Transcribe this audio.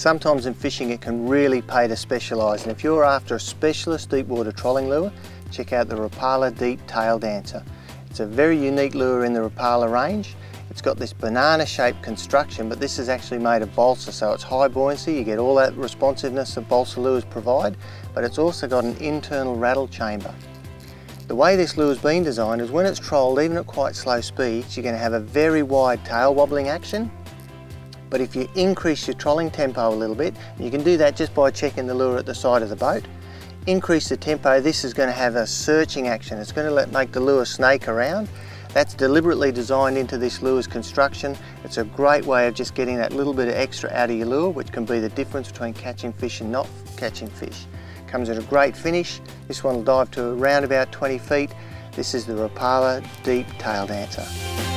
Sometimes in fishing it can really pay to specialise and if you're after a specialist deep water trolling lure, check out the Rapala Deep Tail Dancer. It's a very unique lure in the Rapala range. It's got this banana shaped construction but this is actually made of balsa so it's high buoyancy, you get all that responsiveness that balsa lures provide but it's also got an internal rattle chamber. The way this lure's been designed is when it's trolled, even at quite slow speeds, you're going to have a very wide tail wobbling action. But if you increase your trolling tempo a little bit, you can do that just by checking the lure at the side of the boat, increase the tempo, this is going to have a searching action. It's going to let, make the lure snake around. That's deliberately designed into this lure's construction. It's a great way of just getting that little bit of extra out of your lure, which can be the difference between catching fish and not catching fish. Comes at a great finish. This one will dive to around about 20 feet. This is the Rapala Deep Tail Dancer.